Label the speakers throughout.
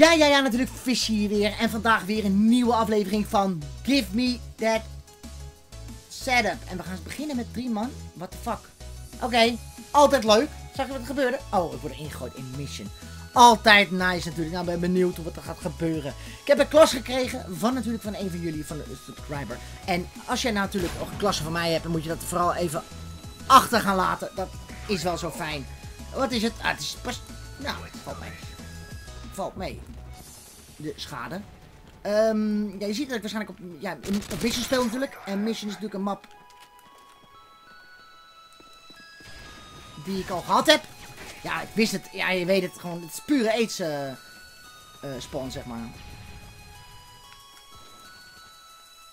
Speaker 1: Ja, ja, ja, natuurlijk Fishy hier weer. En vandaag weer een nieuwe aflevering van Give Me That Setup. En we gaan eens beginnen met drie man. What the fuck? Oké, altijd leuk. Zag je wat er gebeurde? Oh, ik word ingegooid in Mission. Altijd nice natuurlijk. Nou, ben benieuwd wat er gaat gebeuren. Ik heb een klas gekregen van natuurlijk van een van jullie, van de subscriber. En als jij nou natuurlijk nog een klasse van mij hebt, dan moet je dat vooral even achter gaan laten. Dat is wel zo fijn. Wat is het? Ah, het is pas... Nou, het valt mee. Valt mee. De schade. Ehm, ja, je ziet dat ik waarschijnlijk op, ja, op Mission speel natuurlijk. En Mission is natuurlijk een map die ik al gehad heb. Ja, ik wist het. Ja, je weet het gewoon. Het is pure aids eh eh, spawn, zeg maar.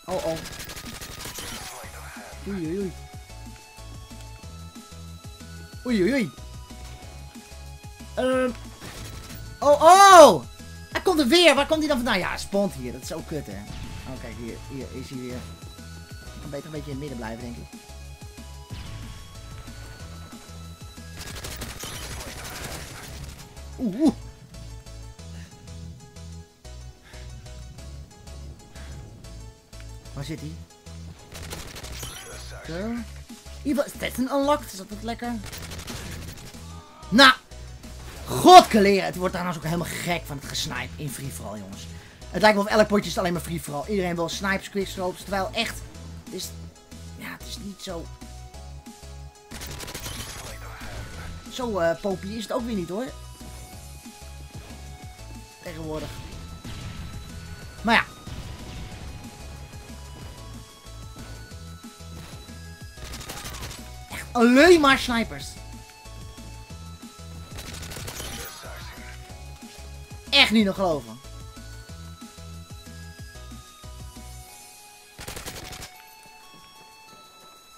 Speaker 1: Oh, oh. Oei, oei, oei. Oei, oei, oei. Ehm. Oh, oh! Hij komt er weer. Waar komt hij dan vandaan? Ja, spawnt hier. Dat is ook kut, hè. Oh, kijk, hier, hier is hij weer. Ik kan beter een beetje in het midden blijven, denk ik. Oeh, oeh. Waar zit hij? Zo. Is dit een unlocked? Is dat wat lekker? Nou, god leren. Het wordt trouwens ook helemaal gek van het gesnipe in free for all, jongens. Het lijkt wel of elk potje is alleen maar free for all. Iedereen wil snipes, quickscopes, terwijl echt, het is, ja, het is niet zo... Zo eh popie is het ook weer niet, hoor. Tegenwoordig. Maar ja. Echt alleen maar snipers. Echt niet nog geloven.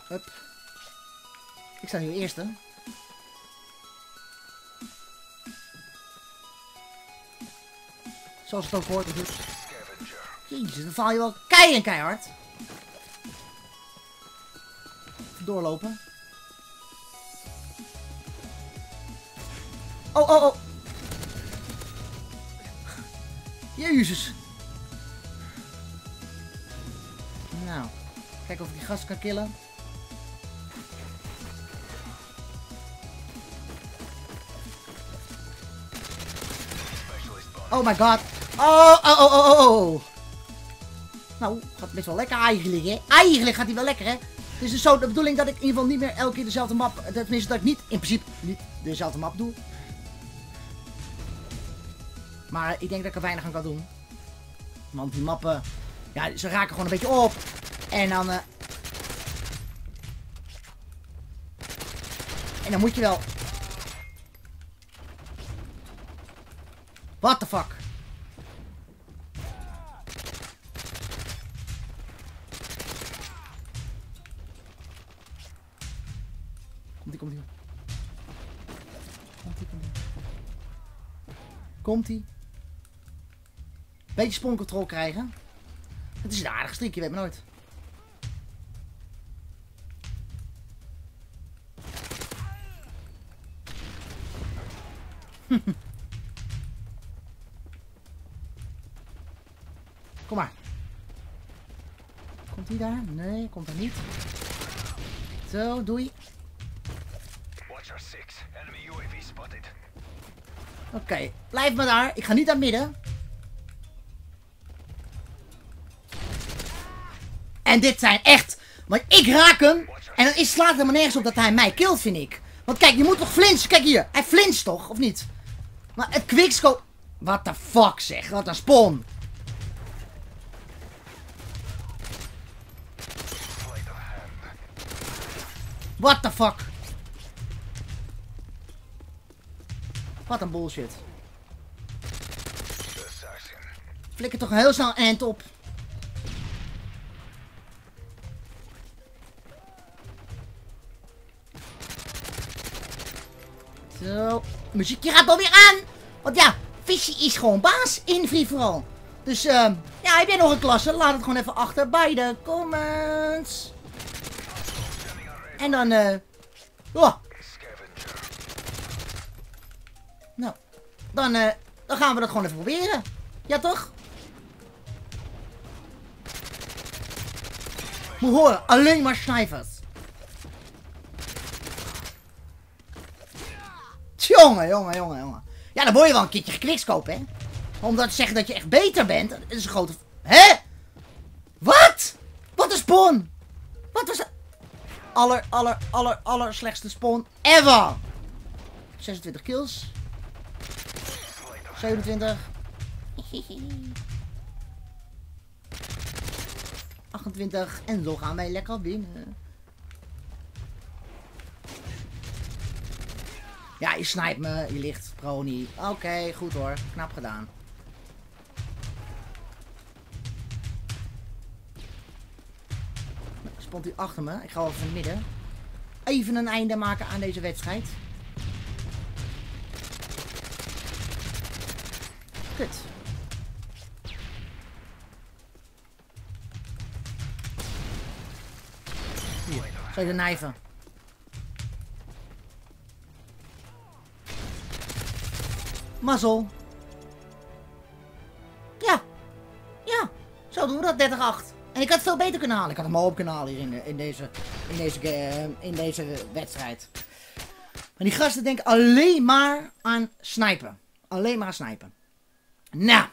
Speaker 1: Hup. Ik sta nu eerste. Zoals het ook hoort natuurlijk. Jezus, dan val je wel kei keihard. Doorlopen. Oh, oh, oh. Jezus. Nou, kijken of ik die gast kan killen. Oh my god. Oh, oh, oh, oh, oh, oh. Nou, gaat best wel lekker eigenlijk, hè. Eigenlijk gaat hij wel lekker, hè. Het is dus zo de bedoeling dat ik in ieder geval niet meer elke keer dezelfde map... Tenminste, dat ik niet, in principe, niet dezelfde map doe. Maar ik denk dat ik er weinig aan kan doen. Want die mappen, ja, ze raken gewoon een beetje op. En dan... eh En dan moet je wel... What the fuck? Komt ie, komt ie. Komt ie, komt ie. Komt ie. Beetje spawncontrol krijgen. Het is een aardig strikje, weet maar nooit. Kom maar. Komt hij daar? Nee, komt er niet. Zo, doei.
Speaker 2: Watcher 6, enemy UAV spotted.
Speaker 1: Oké, blijf maar daar. Ik ga niet naar midden. En dit zijn echt... Want ik raak hem. En dan is, slaat het helemaal nergens op dat hij mij killt, vind ik. Want kijk, je moet toch flinchen? Kijk hier. Hij flincht toch, of niet? Maar het quickscope... What the fuck zeg. Wat een spawn. What the fuck. Wat een bullshit. Flikker toch heel snel eind op. Zo. Muziekje gaat alweer aan. Want ja, Fishy is gewoon baas in Free For All. Dus ehm ja, heb jij nog een klasse? Laat het gewoon even achter bij de comments. En dan eh... oh, nou. Dan eh... dan gaan we dat gewoon even proberen. Ja, toch? Moet horen, alleen maar snipers. Jongen, jongen, jongen, jongen. Ja, dan word je wel een keertje geklikskopen, hè? Om dat te zeggen dat je echt beter bent, dat is een grote... Hè? Wat? Wat een spawn? Wat was dat? Aller, aller, aller, aller slechtste spawn ever. 26 kills. 27. 28. En zo gaan wij lekker winnen. Ja, je snijdt me. Je ligt Proni. Oké, goed hoor. Knap gedaan. Spont u achter me. Ik ga wel even midden. Even een einde maken aan deze wedstrijd. Kut. Je de nijven. Mazzel. Ja. Ja. Zo doen we dat, 30-8. En ik had veel beter kunnen halen. Ik had hem al op kunnen halen hier in, in, deze, in, deze, ga- in deze wedstrijd. Maar die gasten denken alleen maar aan snipen. Alleen maar aan snipen. Nou.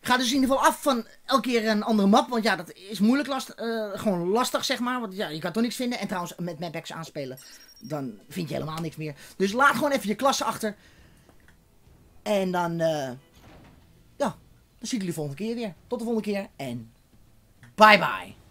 Speaker 1: Ik ga dus in ieder geval af van elke keer een andere map. Want ja, dat is moeilijk last, eh, gewoon lastig, zeg maar. Want ja, je kan toch niks vinden. En trouwens, met mapbacks aanspelen, dan vind je helemaal niks meer. Dus laat gewoon even je klasse achter. En dan, eh, ja, dan zie ik jullie volgende keer weer. Tot de volgende keer en bye bye.